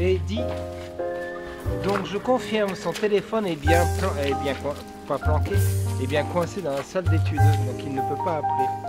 Et dit, donc je confirme, son téléphone est bien, est bien pas planqué, est bien coincé dans la salle d'études, donc il ne peut pas appeler.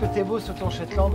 que t'es beau sur ton Shetland.